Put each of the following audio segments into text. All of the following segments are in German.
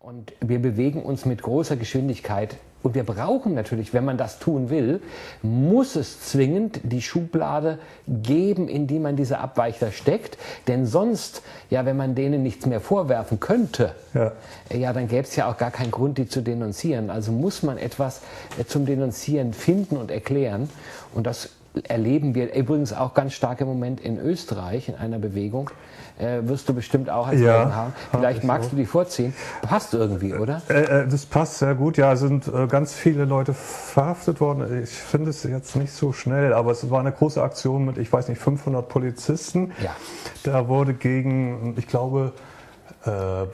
Und wir bewegen uns mit großer Geschwindigkeit. Und wir brauchen natürlich, wenn man das tun will, muss es zwingend die Schublade geben, in die man diese Abweichler steckt. Denn sonst, ja, wenn man denen nichts mehr vorwerfen könnte, ja, ja dann gäbe es ja auch gar keinen Grund, die zu denunzieren. Also muss man etwas äh, zum Denunzieren finden und erklären. Und das erleben wir übrigens auch ganz stark im Moment in Österreich in einer Bewegung. Äh, wirst du bestimmt auch als ja, haben. Vielleicht magst so. du die vorziehen. Passt irgendwie, oder? Äh, äh, das passt sehr gut. Ja, es sind äh, ganz viele Leute verhaftet worden. Ich finde es jetzt nicht so schnell, aber es war eine große Aktion mit, ich weiß nicht, 500 Polizisten. Ja. Da wurde gegen, ich glaube,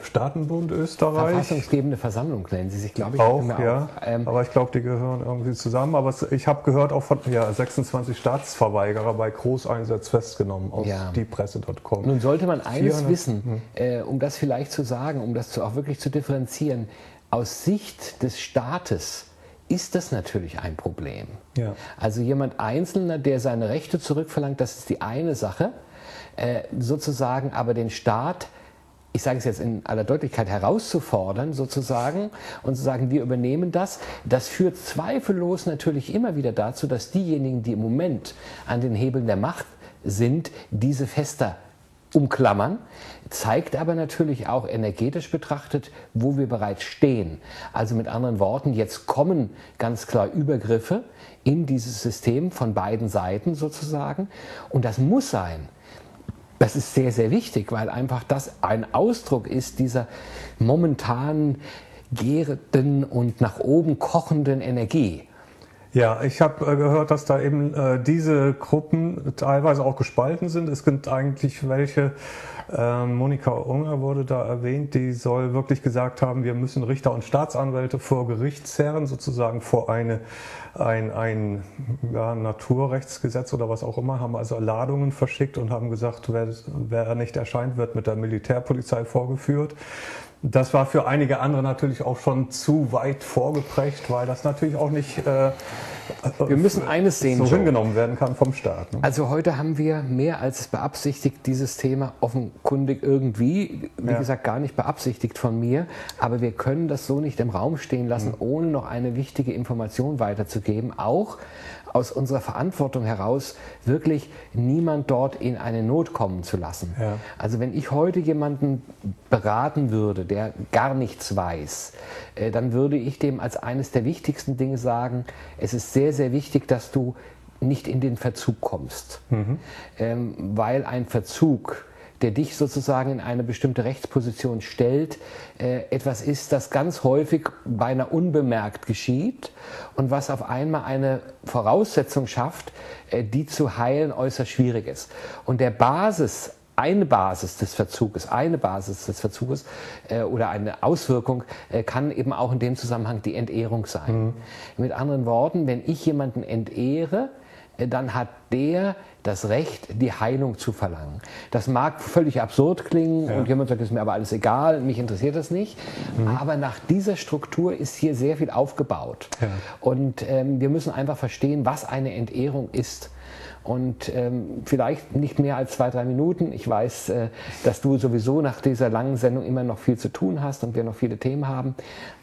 Staatenbund Österreich. Verfassungsgebende Versammlung nennen sie sich, glaube ich. Auch, ja. Auch, ähm, aber ich glaube, die gehören irgendwie zusammen. Aber ich habe gehört auch von ja, 26 Staatsverweigerer bei Großeinsatz festgenommen aus ja. diepresse.com. Nun sollte man eines 400, wissen, hm. äh, um das vielleicht zu sagen, um das zu, auch wirklich zu differenzieren. Aus Sicht des Staates ist das natürlich ein Problem. Ja. Also jemand Einzelner, der seine Rechte zurückverlangt, das ist die eine Sache. Äh, sozusagen aber den Staat ich sage es jetzt in aller Deutlichkeit, herauszufordern sozusagen und zu sagen, wir übernehmen das, das führt zweifellos natürlich immer wieder dazu, dass diejenigen, die im Moment an den Hebeln der Macht sind, diese fester umklammern, zeigt aber natürlich auch energetisch betrachtet, wo wir bereits stehen. Also mit anderen Worten, jetzt kommen ganz klar Übergriffe in dieses System von beiden Seiten sozusagen und das muss sein. Das ist sehr, sehr wichtig, weil einfach das ein Ausdruck ist dieser momentan gärenden und nach oben kochenden Energie. Ja, ich habe äh, gehört, dass da eben äh, diese Gruppen teilweise auch gespalten sind. Es gibt eigentlich welche, äh, Monika Unger wurde da erwähnt, die soll wirklich gesagt haben, wir müssen Richter und Staatsanwälte vor Gericht zerren, sozusagen vor eine, ein, ein ja, Naturrechtsgesetz oder was auch immer, haben also Ladungen verschickt und haben gesagt, wer, wer nicht erscheint, wird mit der Militärpolizei vorgeführt. Das war für einige andere natürlich auch schon zu weit vorgeprägt, weil das natürlich auch nicht äh, wir müssen eines sehen, so hingenommen werden kann vom Staat. Ne? Also heute haben wir mehr als beabsichtigt dieses Thema offenkundig irgendwie, wie ja. gesagt, gar nicht beabsichtigt von mir, aber wir können das so nicht im Raum stehen lassen, mhm. ohne noch eine wichtige Information weiterzugeben, auch aus unserer Verantwortung heraus, wirklich niemand dort in eine Not kommen zu lassen. Ja. Also wenn ich heute jemanden beraten würde, der gar nichts weiß, dann würde ich dem als eines der wichtigsten Dinge sagen, es ist sehr, sehr wichtig, dass du nicht in den Verzug kommst, mhm. ähm, weil ein Verzug der dich sozusagen in eine bestimmte Rechtsposition stellt, äh, etwas ist, das ganz häufig beinahe unbemerkt geschieht und was auf einmal eine Voraussetzung schafft, äh, die zu heilen äußerst schwierig ist. Und der Basis eine Basis des Verzuges, eine Basis des Verzuges äh, oder eine Auswirkung äh, kann eben auch in dem Zusammenhang die Entehrung sein. Mhm. Mit anderen Worten, wenn ich jemanden entehre, äh, dann hat der das Recht, die Heilung zu verlangen. Das mag völlig absurd klingen ja. und jemand sagt, es ist mir aber alles egal, mich interessiert das nicht. Mhm. Aber nach dieser Struktur ist hier sehr viel aufgebaut. Ja. Und ähm, wir müssen einfach verstehen, was eine Entehrung ist. Und ähm, vielleicht nicht mehr als zwei, drei Minuten. Ich weiß, äh, dass du sowieso nach dieser langen Sendung immer noch viel zu tun hast und wir noch viele Themen haben.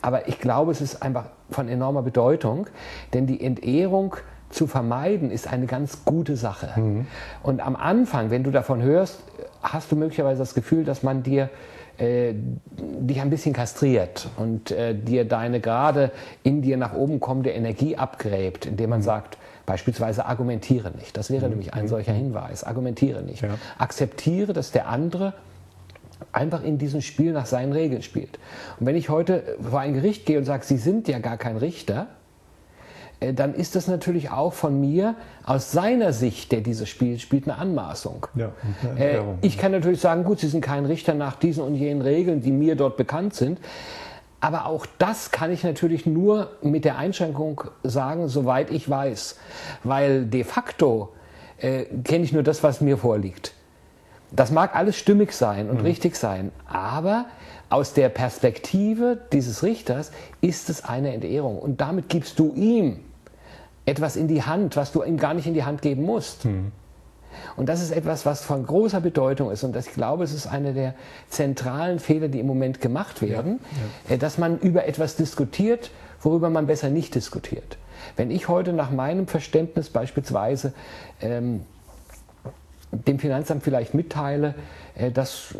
Aber ich glaube, es ist einfach von enormer Bedeutung, denn die Entehrung zu vermeiden, ist eine ganz gute Sache. Mhm. Und am Anfang, wenn du davon hörst, hast du möglicherweise das Gefühl, dass man dir äh, dich ein bisschen kastriert und äh, dir deine gerade in dir nach oben kommende Energie abgräbt, indem man mhm. sagt, beispielsweise argumentiere nicht. Das wäre mhm. nämlich ein mhm. solcher Hinweis. Argumentiere nicht. Ja. Akzeptiere, dass der andere einfach in diesem Spiel nach seinen Regeln spielt. Und wenn ich heute vor ein Gericht gehe und sage, Sie sind ja gar kein Richter, äh, dann ist das natürlich auch von mir aus seiner Sicht, der dieses Spiel spielt, eine Anmaßung. Ja, eine äh, ich kann natürlich sagen, gut, Sie sind kein Richter nach diesen und jenen Regeln, die mir dort bekannt sind. Aber auch das kann ich natürlich nur mit der Einschränkung sagen, soweit ich weiß. Weil de facto äh, kenne ich nur das, was mir vorliegt. Das mag alles stimmig sein und mhm. richtig sein, aber aus der Perspektive dieses Richters ist es eine Entehrung. Und damit gibst du ihm etwas in die Hand, was du ihm gar nicht in die Hand geben musst. Hm. Und das ist etwas, was von großer Bedeutung ist. Und ich glaube, es ist einer der zentralen Fehler, die im Moment gemacht werden, ja, ja. Äh, dass man über etwas diskutiert, worüber man besser nicht diskutiert. Wenn ich heute nach meinem Verständnis beispielsweise ähm, dem Finanzamt vielleicht mitteile, äh, dass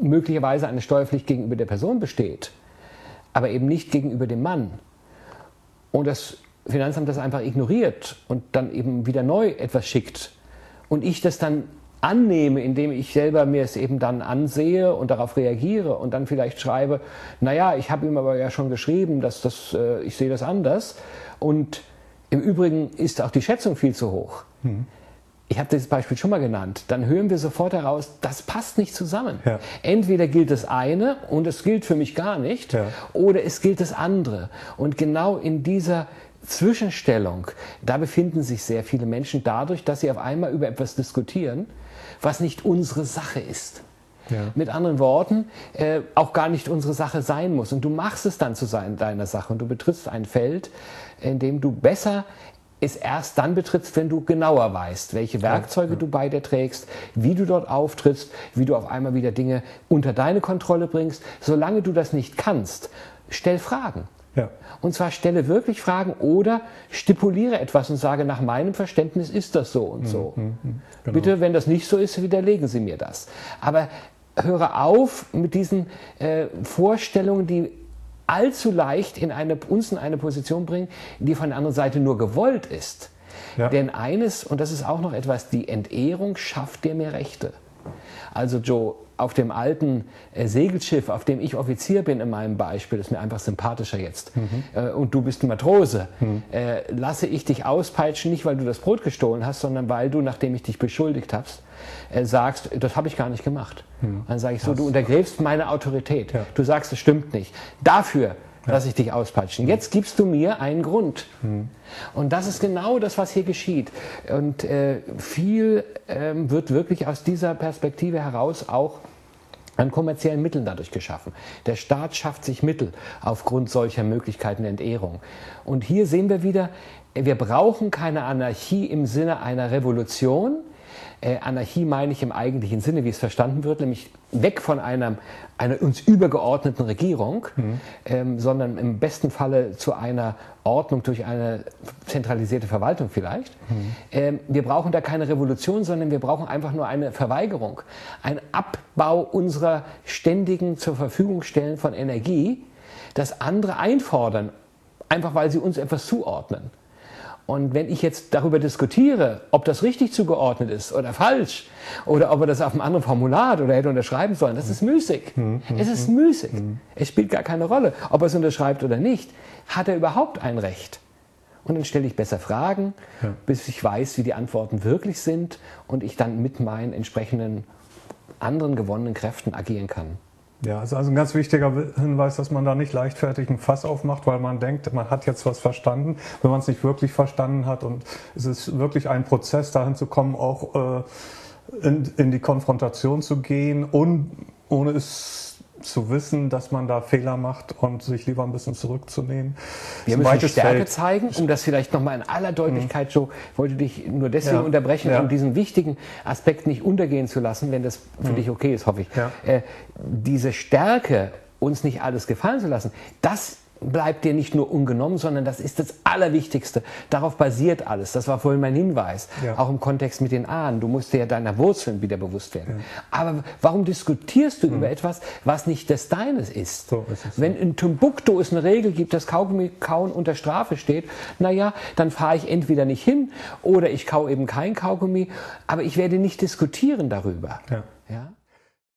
möglicherweise eine Steuerpflicht gegenüber der Person besteht, aber eben nicht gegenüber dem Mann, und das Finanzamt das einfach ignoriert und dann eben wieder neu etwas schickt, und ich das dann annehme, indem ich selber mir es eben dann ansehe und darauf reagiere und dann vielleicht schreibe, naja, ich habe ihm aber ja schon geschrieben, dass das, äh, ich sehe das anders und im Übrigen ist auch die Schätzung viel zu hoch. Mhm. Ich habe das Beispiel schon mal genannt. Dann hören wir sofort heraus, das passt nicht zusammen. Ja. Entweder gilt das eine und es gilt für mich gar nicht, ja. oder es gilt das andere. Und genau in dieser Zwischenstellung, da befinden sich sehr viele Menschen dadurch, dass sie auf einmal über etwas diskutieren, was nicht unsere Sache ist. Ja. Mit anderen Worten, äh, auch gar nicht unsere Sache sein muss. Und du machst es dann zu sein, deiner Sache und du betrittst ein Feld, in dem du besser es erst dann betrittst, wenn du genauer weißt, welche Werkzeuge ja, du bei dir trägst, wie du dort auftrittst, wie du auf einmal wieder Dinge unter deine Kontrolle bringst. Solange du das nicht kannst, stell Fragen. Ja. Und zwar stelle wirklich Fragen oder stipuliere etwas und sage, nach meinem Verständnis ist das so und so. Mhm, mhm, genau. Bitte, wenn das nicht so ist, widerlegen Sie mir das. Aber höre auf mit diesen äh, Vorstellungen, die allzu leicht in eine, uns in eine Position bringen, die von der anderen Seite nur gewollt ist. Ja. Denn eines, und das ist auch noch etwas, die Entehrung schafft dir mehr Rechte. Also Joe, auf dem alten äh, Segelschiff, auf dem ich Offizier bin in meinem Beispiel, ist mir einfach sympathischer jetzt, mhm. äh, und du bist ein Matrose, mhm. äh, lasse ich dich auspeitschen, nicht weil du das Brot gestohlen hast, sondern weil du, nachdem ich dich beschuldigt hast, äh, sagst, das habe ich gar nicht gemacht. Mhm. Dann sage ich so, du untergräbst meine Autorität. Ja. Du sagst, es stimmt nicht. Dafür lasse ich dich auspeitschen. Jetzt gibst du mir einen Grund. Mhm. Und das ist genau das, was hier geschieht. Und äh, viel ähm, wird wirklich aus dieser Perspektive heraus auch an kommerziellen Mitteln dadurch geschaffen. Der Staat schafft sich Mittel aufgrund solcher Möglichkeiten der Entehrung. Und hier sehen wir wieder, wir brauchen keine Anarchie im Sinne einer Revolution, äh, Anarchie meine ich im eigentlichen Sinne, wie es verstanden wird, nämlich weg von einer, einer uns übergeordneten Regierung, mhm. ähm, sondern im besten Falle zu einer Ordnung durch eine zentralisierte Verwaltung vielleicht. Mhm. Ähm, wir brauchen da keine Revolution, sondern wir brauchen einfach nur eine Verweigerung, ein Abbau unserer ständigen zur Verfügung stellen von Energie, das andere einfordern, einfach weil sie uns etwas zuordnen. Und wenn ich jetzt darüber diskutiere, ob das richtig zugeordnet ist oder falsch, oder ob er das auf einem anderen Formular oder hätte unterschreiben sollen, das ist müßig. Mhm. Es ist müßig. Mhm. Es spielt gar keine Rolle, ob er es unterschreibt oder nicht. Hat er überhaupt ein Recht? Und dann stelle ich besser Fragen, ja. bis ich weiß, wie die Antworten wirklich sind und ich dann mit meinen entsprechenden anderen gewonnenen Kräften agieren kann. Ja, ist also ein ganz wichtiger Hinweis, dass man da nicht leichtfertig ein Fass aufmacht, weil man denkt, man hat jetzt was verstanden, wenn man es nicht wirklich verstanden hat. Und es ist wirklich ein Prozess, dahin zu kommen, auch äh, in, in die Konfrontation zu gehen, und, ohne es zu wissen, dass man da Fehler macht und sich lieber ein bisschen zurückzunehmen. Wir müssen Stärke Feld. zeigen, um das vielleicht nochmal in aller Deutlichkeit, mhm. Joe, wollte dich nur deswegen ja. unterbrechen, ja. um diesen wichtigen Aspekt nicht untergehen zu lassen, wenn das für mhm. dich okay ist, hoffe ich. Ja. Äh, diese Stärke, uns nicht alles gefallen zu lassen, das bleibt dir nicht nur ungenommen, sondern das ist das Allerwichtigste. Darauf basiert alles. Das war vorhin mein Hinweis. Ja. Auch im Kontext mit den Ahnen. Du musst dir ja deiner Wurzeln wieder bewusst werden. Ja. Aber warum diskutierst du mhm. über etwas, was nicht das Deines ist? So ist es Wenn in Timbuktu es eine Regel gibt, dass Kaugummi kauen unter Strafe steht, naja, dann fahre ich entweder nicht hin oder ich kau eben kein Kaugummi, aber ich werde nicht diskutieren darüber. Ja. ja?